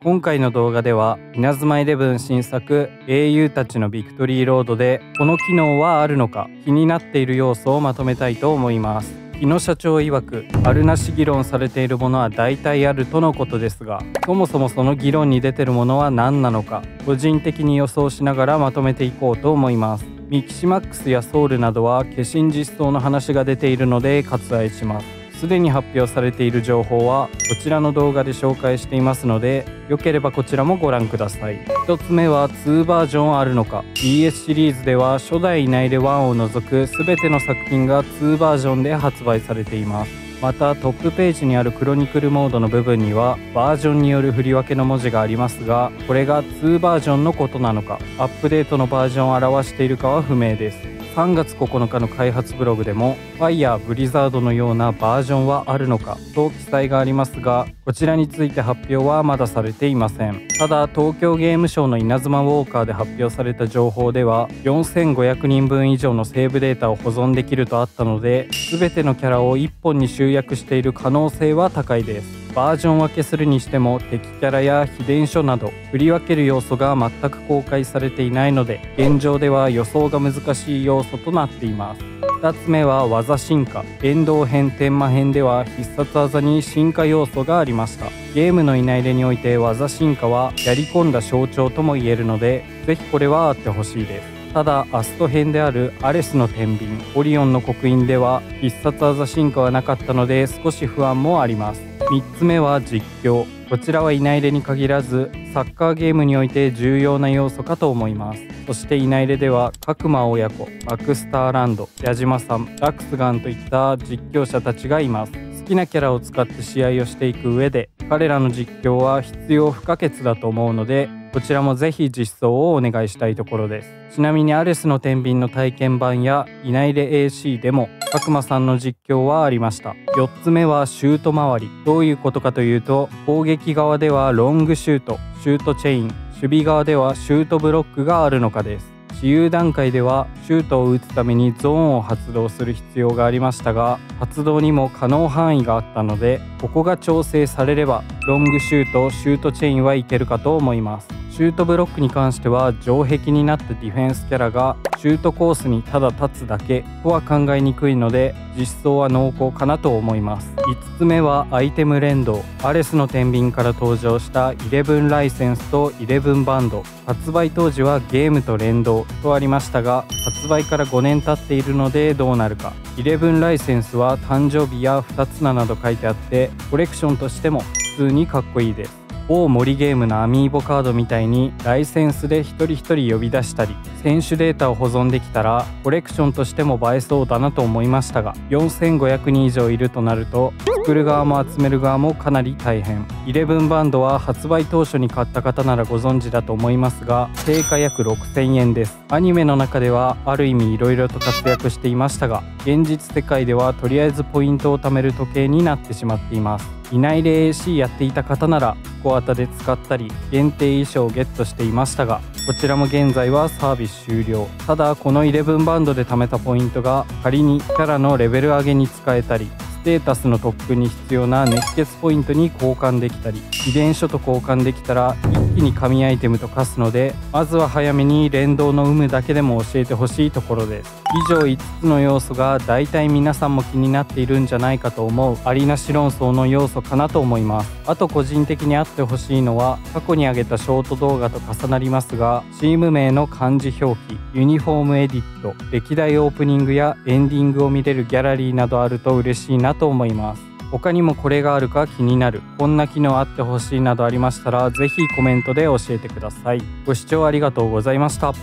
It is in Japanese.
今回の動画では稲妻イレブン新作英雄たちのビクトリーロードでこの機能はあるのか気になっている要素をまとめたいと思います。日野社長曰くあるなし議論されているものは大体あるとのことですがそもそもその議論に出てるものは何なのか個人的に予想しながらまとめていこうと思います。ミキシマックスやソウルなどは化身実装の話が出ているので割愛します。すでに発表されている情報はこちらの動画で紹介していますのでよければこちらもご覧ください。1つ目は2バージョンあるのか。DS シリーズでは初代いないで1を除く全ての作品が2バージョンで発売されています。またトップページにあるクロニクルモードの部分にはバージョンによる振り分けの文字がありますがこれが2バージョンのことなのかアップデートのバージョンを表しているかは不明です。3月9日の開発ブログでも Fire、ブリザードのようなバージョンはあるのかと記載がありますがこちらについて発表はまだされていません。ただ東京ゲームショウの稲妻ウォーカーで発表された情報では4500人分以上のセーブデータを保存できるとあったので全てのキャラを1本に集約している可能性は高いです。バージョン分けするにしても敵キャラや秘伝書など振り分ける要素が全く公開されていないので現状では予想が難しい要素となっています。2つ目は技進化。遠藤編天魔編では必殺技に進化要素がありました。ゲームのいないれにおいて技進化はやり込んだ象徴とも言えるのでぜひこれはあってほしいです。ただアスト編であるアレスの天秤オリオンの刻印では必殺技進化はなかったので少し不安もあります。3つ目は実況。こちらはいないれに限らずサッカーゲームにおいて重要な要素かと思います。そしていないれでは角間親子マクスターランド矢島さんラクスガンといった実況者たちがいます。好きなキャラを使って試合をしていく上で彼らの実況は必要不可欠だと思うのでこちらもぜひ実装をお願いしたいところです。ちなみにアレスの天秤の体験版やいないれ AC でも角間さんの実況はありました。4つ目はシュート周り。どういうことかというと攻撃側ではロングシュートシュートチェイン。守備側ではシュートブロックがあるのかです。私有段階ではシュートを打つためにゾーンを発動する必要がありましたが発動にも可能範囲があったのでここが調整されればロングシュートシュートチェインはいけるかと思います。シュートブロックに関しては城壁になったディフェンスキャラがシュートコースにただ立つだけとは考えにくいので実装は濃厚かなと思います。5つ目はアイテム連動。アレスの天秤から登場した11ライセンスと11バンド。発売当時はゲームと連動。とありましたが発売から5年経っているのでどうなるか。11ライセンスは誕生日や2つななど書いてあってコレクションとしても普通にかっこいいです。某森ゲームのアミーボカードみたいにライセンスで一人一人呼び出したり選手データを保存できたらコレクションとしても映えそうだなと思いましたが4500人以上いるとなると作る側も集める側もかなり大変。11バンドは発売当初に買った方ならご存知だと思いますが定価約6000円です。アニメの中ではある意味色々と活躍していましたが現実世界ではとりあえずポイントを貯める時計になってしまっています。いないで AC やっていた方ならコアタで使ったり限定衣装をゲットしていましたがこちらも現在はサービス終了。ただこの11バンドで貯めたポイントが仮にキャラのレベル上げに使えたりステータスの特訓に必要な熱血ポイントに交換できたり遺伝書と交換できたら一気に神アイテムと化すのでまずは早めに連動の有無だけでも教えてほしいところです。以上5つの要素が大体皆さんも気になっているんじゃないかと思うありなし論争の要素かなと思います。あと個人的にあってほしいのは過去に上げたショート動画と重なりますがチーム名の漢字表記ユニフォームエディット歴代オープニングやエンディングを見れるギャラリーなどあると嬉しいなと思います。他にもこれがあるか気になるこんな機能あってほしいなどありましたら是非コメントで教えてください。ご視聴ありがとうございました。